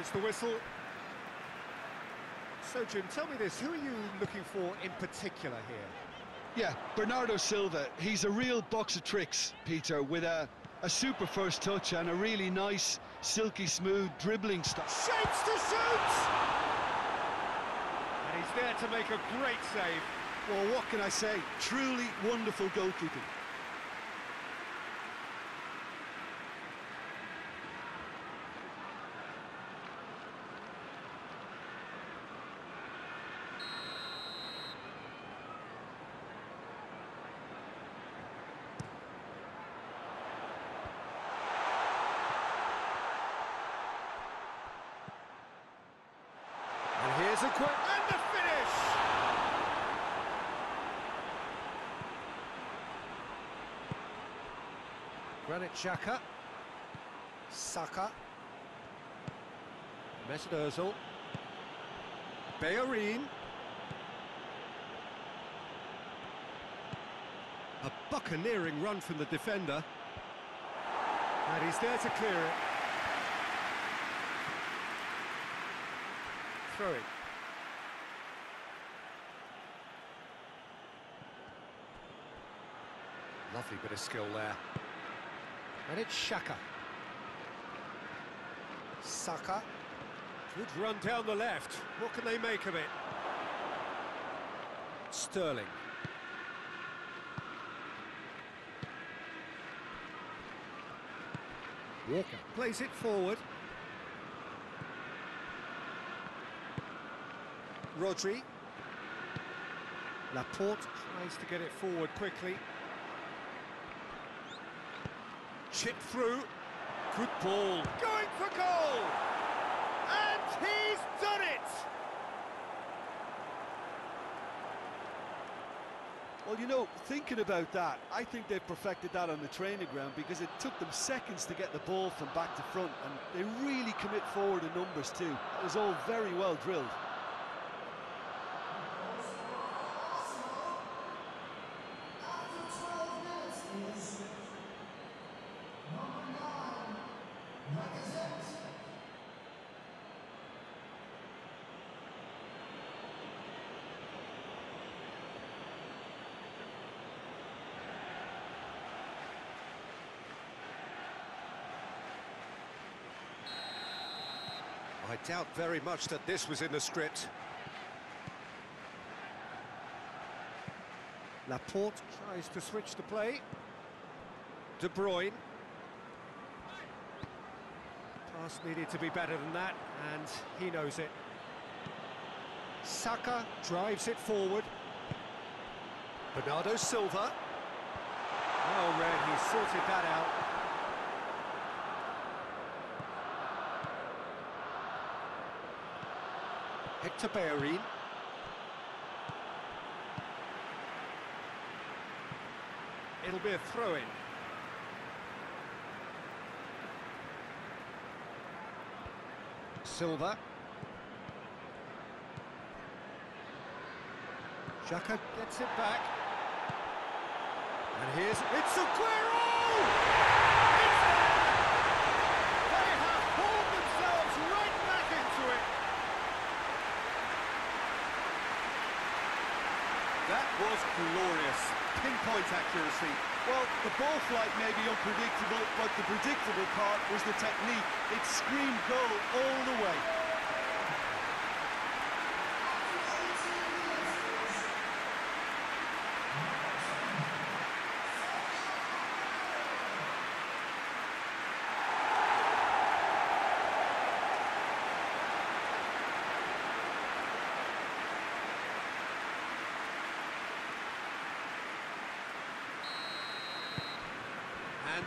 There's the whistle. So, Jim, tell me this, who are you looking for in particular here? Yeah, Bernardo Silva. He's a real box of tricks, Peter, with a, a super first touch and a really nice, silky smooth dribbling style. Shapes to shoot! And he's there to make a great save. Well, what can I say? Truly wonderful goalkeeping. A quick... And the finish! Granit Xhaka. Saka. Mesut Ozil. Bellerin. A buccaneering run from the defender. And he's there to clear it. Throw it. Lovely bit of skill there. And it's Xhaka. Saka. Good run down the left. What can they make of it? Sterling. Walker plays it forward. Rodri. Laporte tries to get it forward quickly. Chip through. Good ball. Going for goal! And he's done it! Well, you know, thinking about that, I think they've perfected that on the training ground because it took them seconds to get the ball from back to front, and they really commit forward in numbers too. It was all very well drilled. I doubt very much that this was in the script. Laporte tries to switch the play. De Bruyne. Pass needed to be better than that, and he knows it. Saka drives it forward. Bernardo Silva. Well read, he sorted that out. Hector Bellerin. It'll be a throw-in. Silva. Xhaka gets it back. And here's... It's Aguero! It's there! They have pulled themselves right back into it. That was glorious. Pinpoint accuracy. Well, the ball flight may be unpredictable, but the predictable part was the technique. It screamed goal all the way.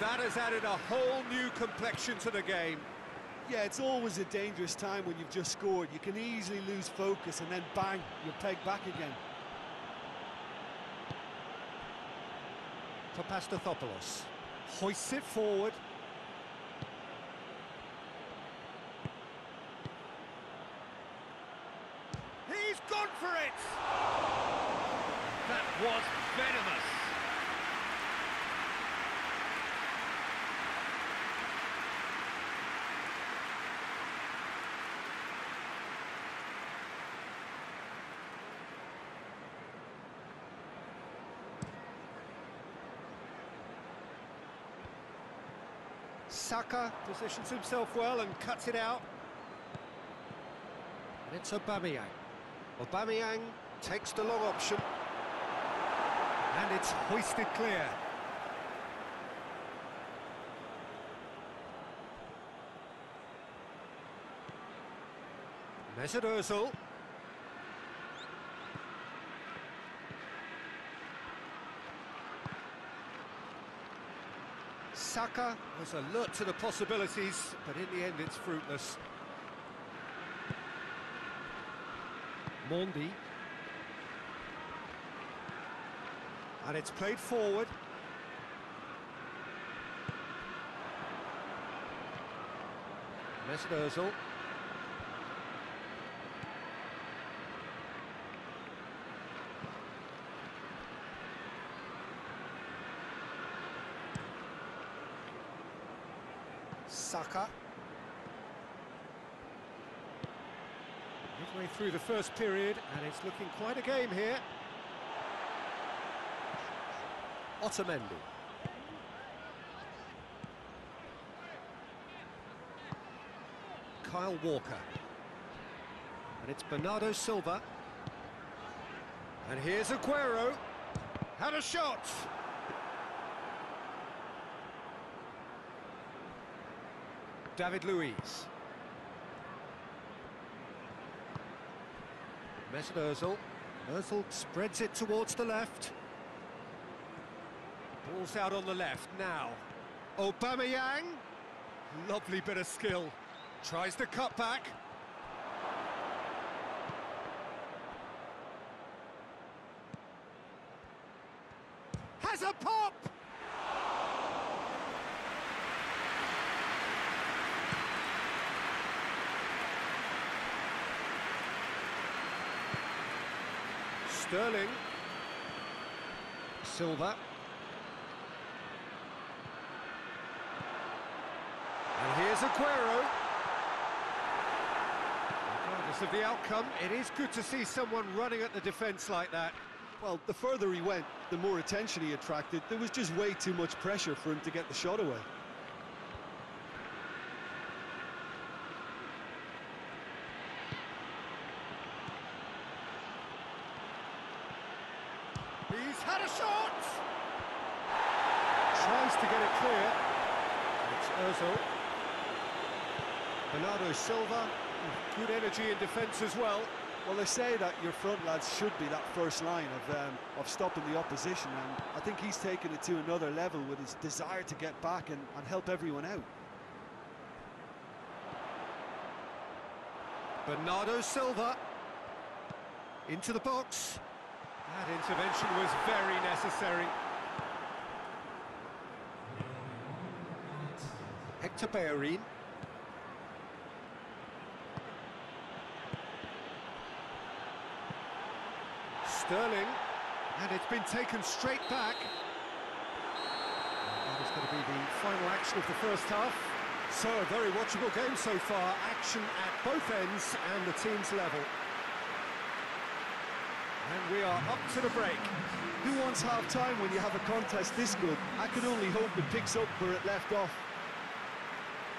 That has added a whole new complexion to the game. Yeah, it's always a dangerous time when you've just scored. You can easily lose focus and then bang, you're pegged back again. For Papastathopoulos hoists it forward. He's gone for it! That was venomous. Saka positions himself well and cuts it out. And it's Aubameyang. Aubameyang takes the long option. And it's hoisted clear. Mesut Ozil. Saka was alert to the possibilities, but in the end it's fruitless. Mendy. And it's played forward. Mesut Ozil. Saka. Midway through the first period, and it's looking quite a game here. Otamendi. Kyle Walker. And it's Bernardo Silva. And here's Aguero. Had a shot! David Luiz. Mesut Ozil. Ozil spreads it towards the left. Ball's out on the left now. Aubameyang. Lovely bit of skill. Tries to cut back. Has a pop! Sterling. Silva. And here's Aguero. Regardless of the outcome, it is good to see someone running at the defence like that. Well, the further he went, the more attention he attracted. There was just way too much pressure for him to get the shot away. He's had a shot! Tries to get it clear. It's Ozil. Bernardo Silva, good energy in defence as well. Well, they say that your front lads should be that first line of um, of stopping the opposition, and I think he's taken it to another level with his desire to get back and, and help everyone out. Bernardo Silva into the box. That intervention was very necessary. Hector Bellerin. Sterling. And it's been taken straight back. That is going to be the final action of the first half. So, a very watchable game so far. Action at both ends and the team's level. And we are up to the break. Who wants half-time when you have a contest this good? I can only hope it picks up where it left off.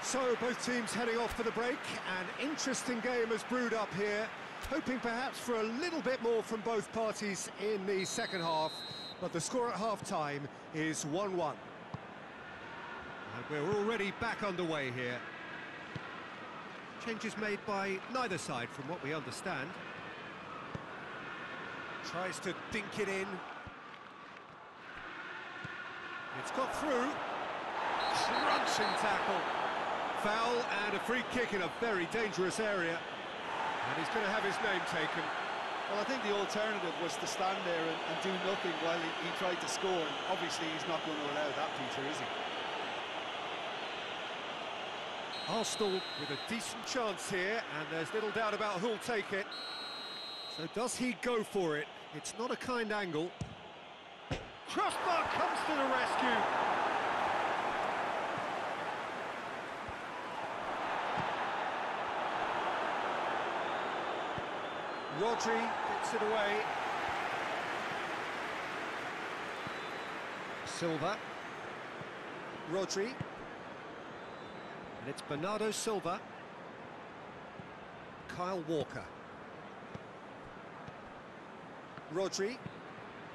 So both teams heading off for the break. An interesting game has brewed up here. Hoping perhaps for a little bit more from both parties in the second half. But the score at half-time is 1-1. And we're already back underway here. Changes made by neither side from what we understand. Tries to dink it in. It's got through. Crunching tackle. Foul and a free kick in a very dangerous area. And he's going to have his name taken. Well, I think the alternative was to stand there and, and do nothing while he, he tried to score. And obviously, he's not going to allow that, Peter, is he? Arsenal with a decent chance here, and there's little doubt about who'll take it. So does he go for it? It's not a kind angle. Crossbar comes to the rescue. Rodri gets it away. Silva. Rodri. And it's Bernardo Silva. Kyle Walker. Rodri.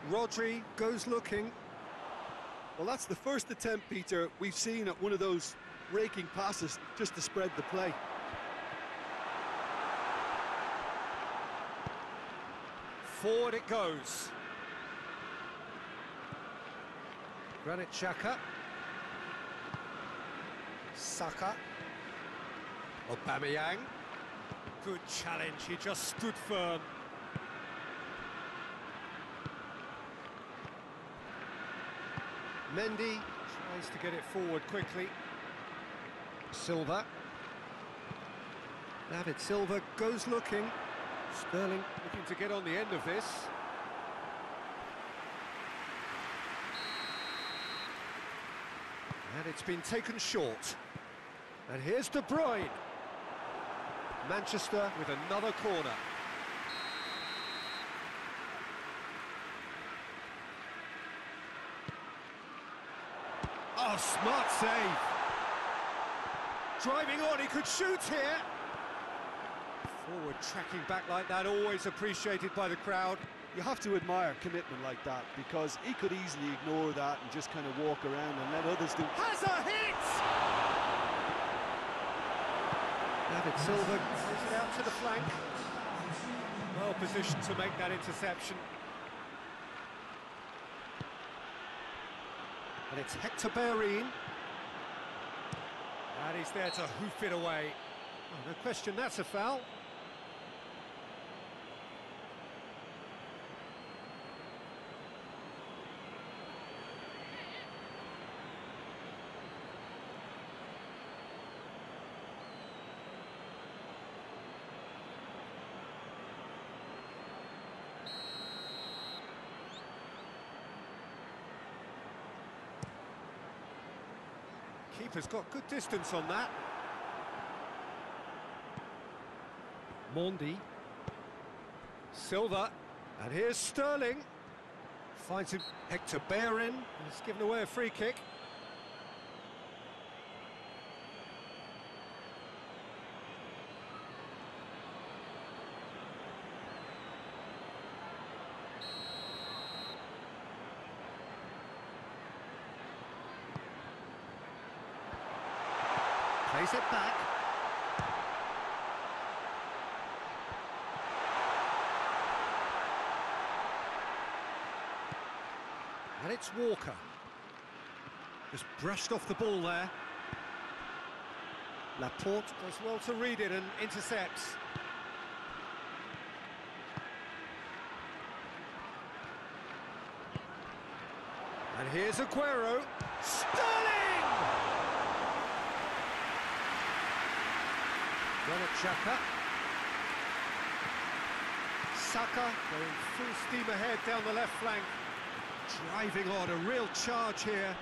Rodri goes looking. Well, that's the first attempt, Peter, we've seen at one of those raking passes just to spread the play. Forward it goes. Granit Xhaka. Saka. Aubameyang. Good challenge, he just stood firm. Mendy tries to get it forward quickly. Silva. David Silva goes looking. Sterling looking to get on the end of this. And it's been taken short. And here's De Bruyne. Manchester with another corner. Oh, smart save. Driving on, he could shoot here. Forward tracking back like that, always appreciated by the crowd. You have to admire commitment like that because he could easily ignore that and just kind of walk around and let others do. Has a hit! David Silva plays it out to the flank. Well positioned to make that interception. And it's Hector Bellerin. And he's there to hoof it away. Oh, no question, that's a foul. Keeper's got good distance on that. Mendy. Silva. And here's Sterling. Finds him Hector Bellerin. He's given away a free kick. Plays it back. And it's Walker. Just brushed off the ball there. Laporte does well to read it and intercepts. And here's Aguero. Sterling! Granit Xhaka. Saka going full steam ahead down the left flank. Driving on, a real charge here.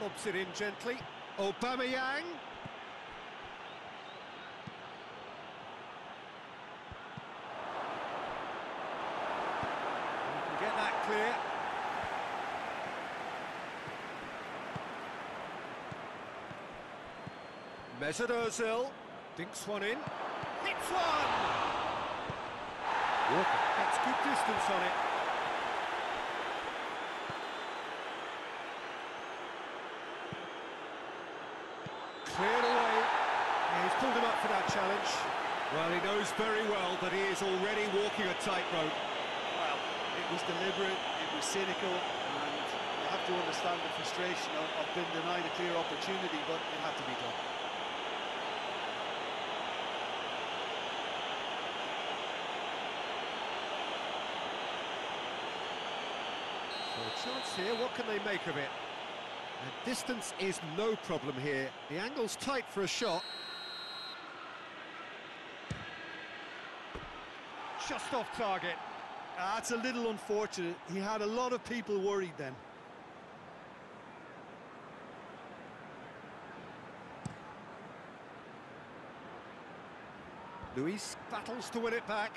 Lobs it in gently. Aubameyang. You can get that clear. Mesut Ozil dinks one in, hits one. Walker gets good distance on it. Cleared away. Yeah, he's pulled him up for that challenge. Well, he knows very well that he is already walking a tightrope. Well, it was deliberate, it was cynical, and you have to understand the frustration of, of being denied a clear opportunity, but it had to be done. Chance here, what can they make of it? And distance is no problem here. The angle's tight for a shot. Just off target. That's a little unfortunate. He had a lot of people worried then. Luiz battles to win it back.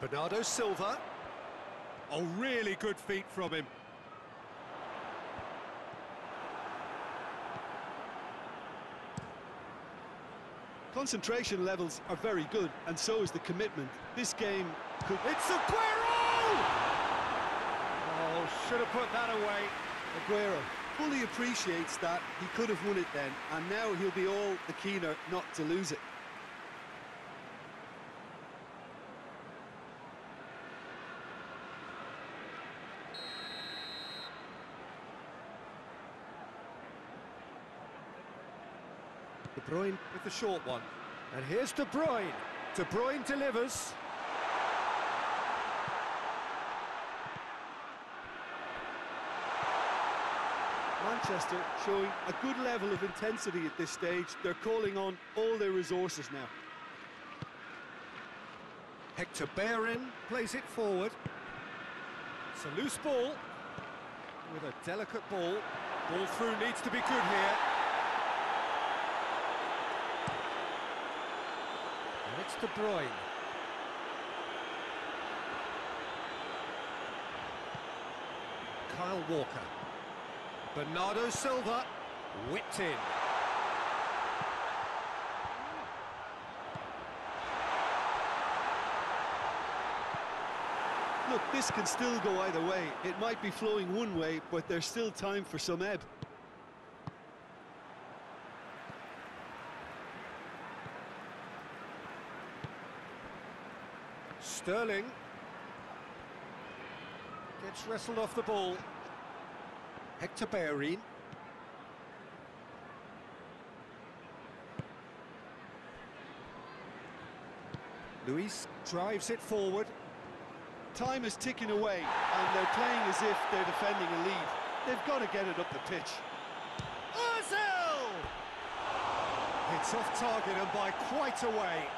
Bernardo Silva. A really good feat from him. Concentration levels are very good, and so is the commitment. This game could... It's Aguero! Oh, should have put that away. Aguero fully appreciates that. He could have won it then, and now he'll be all the keener not to lose it. Bruyne with the short one. And here's De Bruyne. De Bruyne delivers. Manchester showing a good level of intensity at this stage. They're calling on all their resources now. Hector Bellerin plays it forward. It's a loose ball with a delicate ball. Ball through needs to be good here. It's De Bruyne. Kyle Walker. Bernardo Silva whipped in. Look, this can still go either way. It might be flowing one way, but there's still time for some ebb. Sterling gets wrestled off the ball. Hector Bellerin. Luiz drives it forward. Time is ticking away, and they're playing as if they're defending a lead. They've got to get it up the pitch. Ozil! It's off target and by quite a way.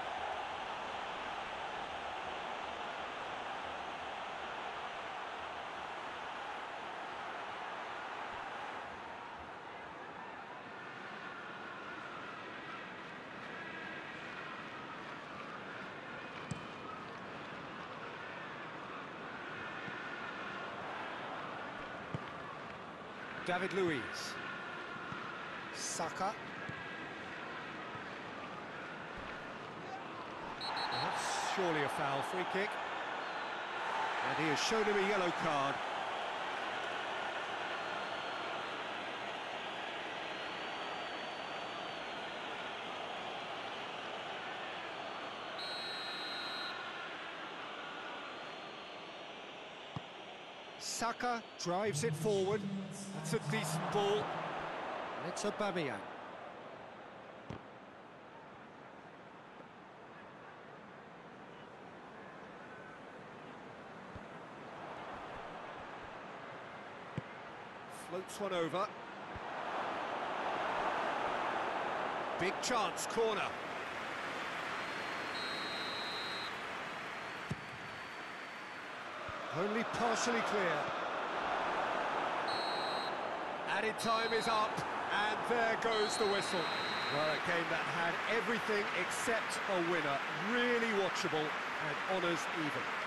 David Luiz. Saka. That's surely a foul free kick. And he has shown him a yellow card. Saka drives it forward. That's a decent ball. And it's Aubameyang. Floats one over. Big chance, corner. Only partially clear. Added time is up, and there goes the whistle. Well, a game that had everything except a winner. Really watchable and honours even.